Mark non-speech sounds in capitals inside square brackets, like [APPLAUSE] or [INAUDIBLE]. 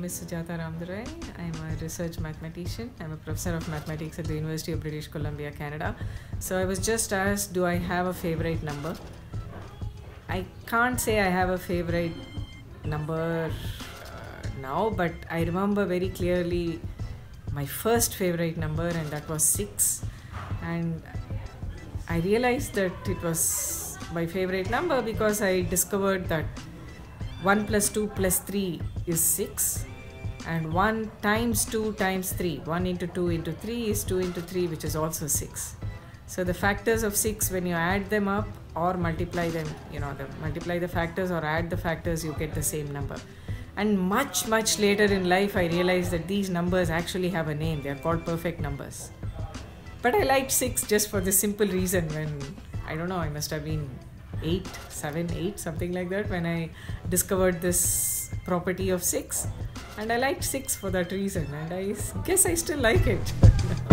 name is Sujatha Ramdorai. I'm a research mathematician. I'm a professor of mathematics at the University of British Columbia, Canada. So I was just asked, do I have a favorite number? I can't say I have a favorite number uh, now, but I remember very clearly my first favorite number, and that was six. And I realized that it was my favorite number because I discovered that 1 plus 2 plus 3 is 6 and 1 times 2 times 3 1 into 2 into 3 is 2 into 3 which is also 6 so the factors of 6 when you add them up or multiply them you know the, multiply the factors or add the factors you get the same number. And much much later in life i realized that these numbers actually have a name. They are called perfect numbers. But i liked 6 just for the simple reason when i don't know i must have been eight, seven, eight, something like that when I discovered this property of six and I liked 6 for that reason and I guess I still like it. [LAUGHS]